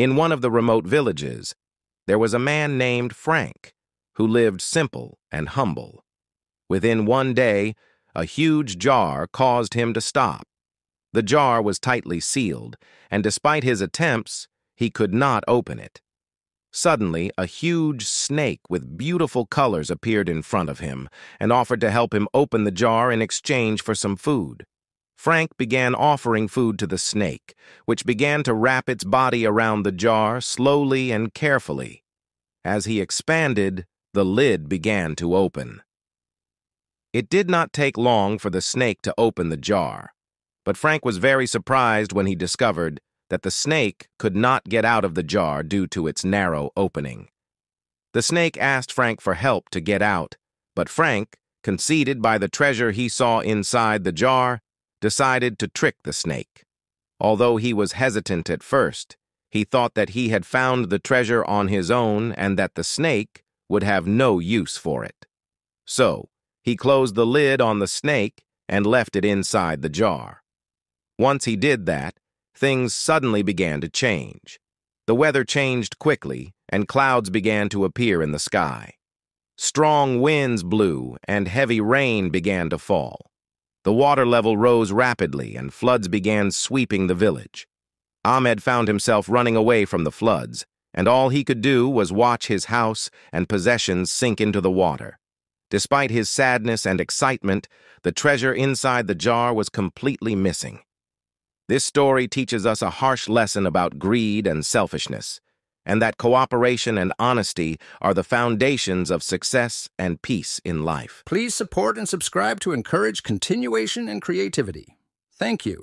In one of the remote villages, there was a man named Frank who lived simple and humble. Within one day, a huge jar caused him to stop. The jar was tightly sealed, and despite his attempts, he could not open it. Suddenly, a huge snake with beautiful colors appeared in front of him and offered to help him open the jar in exchange for some food. Frank began offering food to the snake, which began to wrap its body around the jar slowly and carefully. As he expanded, the lid began to open. It did not take long for the snake to open the jar, but Frank was very surprised when he discovered that the snake could not get out of the jar due to its narrow opening. The snake asked Frank for help to get out, but Frank, conceited by the treasure he saw inside the jar, decided to trick the snake. Although he was hesitant at first, he thought that he had found the treasure on his own and that the snake would have no use for it. So, he closed the lid on the snake and left it inside the jar. Once he did that, things suddenly began to change. The weather changed quickly, and clouds began to appear in the sky. Strong winds blew, and heavy rain began to fall. The water level rose rapidly, and floods began sweeping the village. Ahmed found himself running away from the floods, and all he could do was watch his house and possessions sink into the water. Despite his sadness and excitement, the treasure inside the jar was completely missing. This story teaches us a harsh lesson about greed and selfishness, and that cooperation and honesty are the foundations of success and peace in life. Please support and subscribe to encourage continuation and creativity. Thank you.